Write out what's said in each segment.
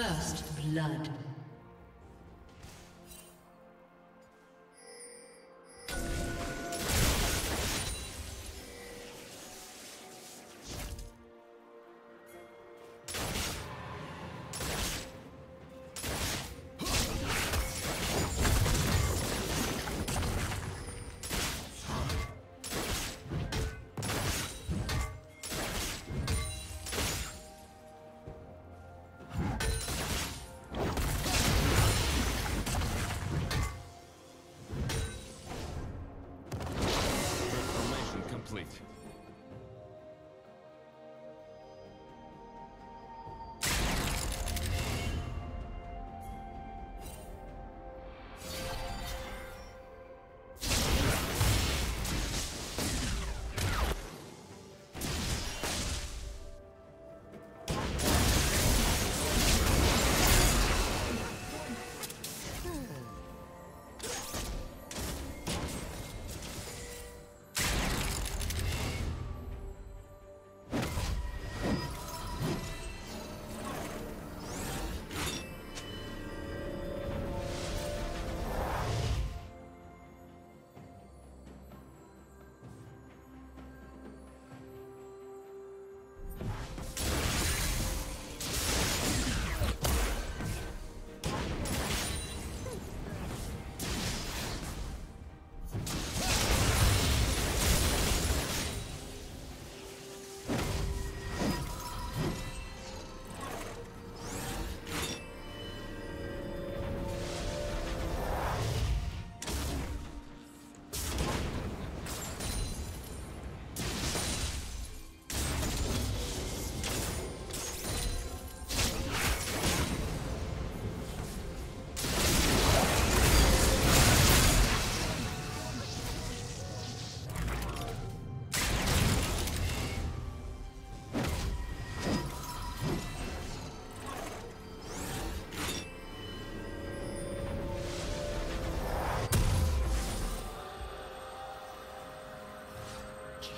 First blood.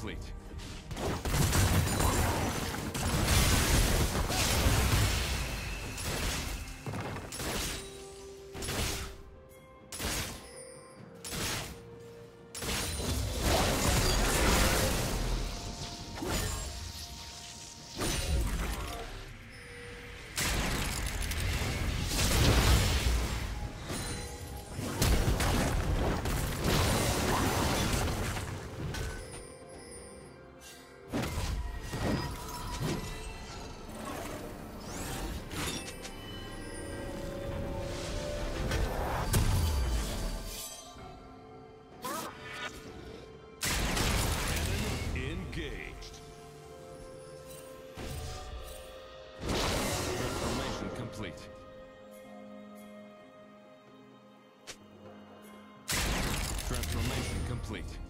Complete. complete. Transformation complete.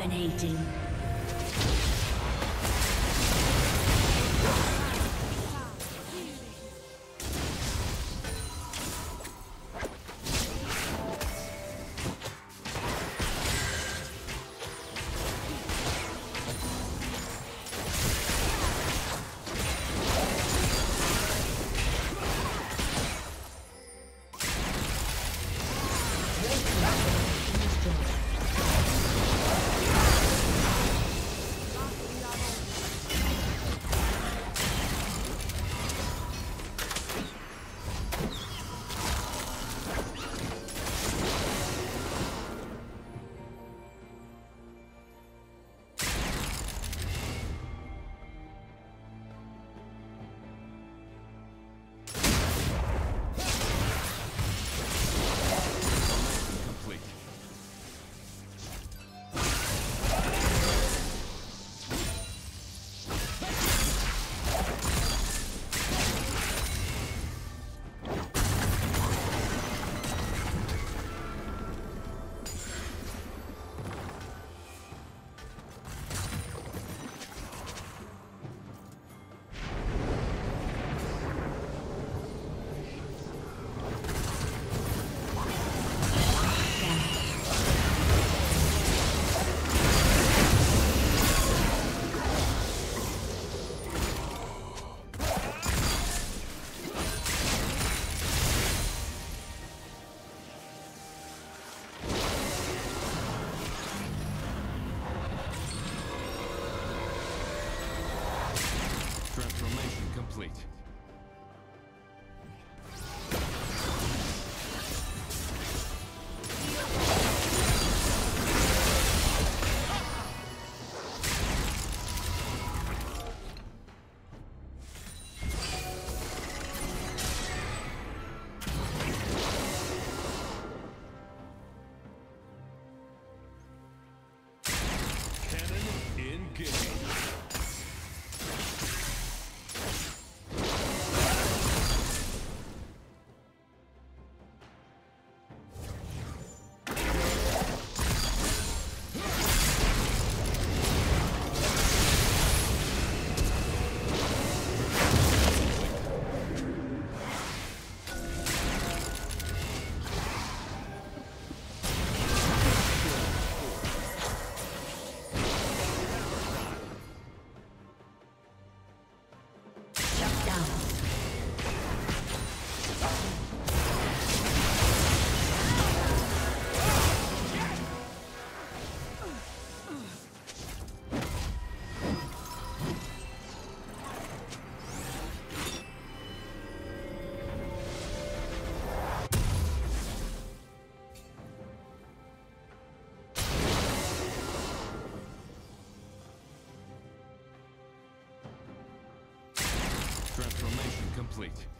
Dominating. Complete.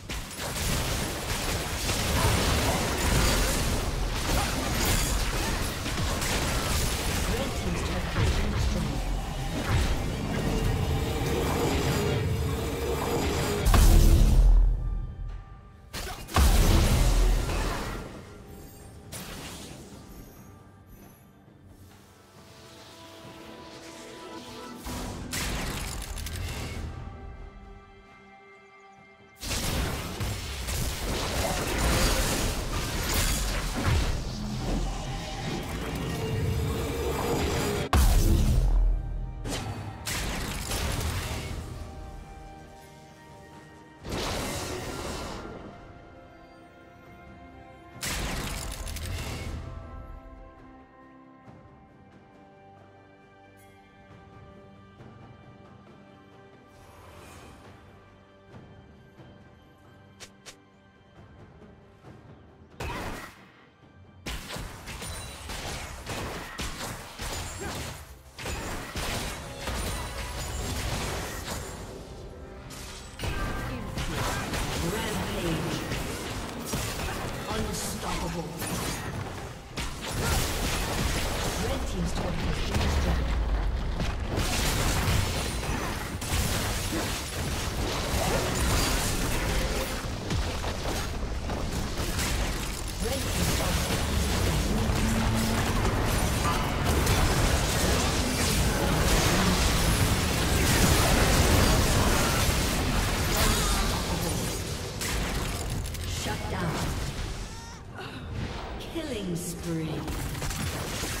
Killing spree.